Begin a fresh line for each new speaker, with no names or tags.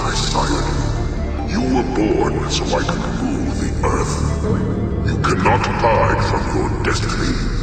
I. You were born so I could rule the Earth. You cannot hide from your destiny.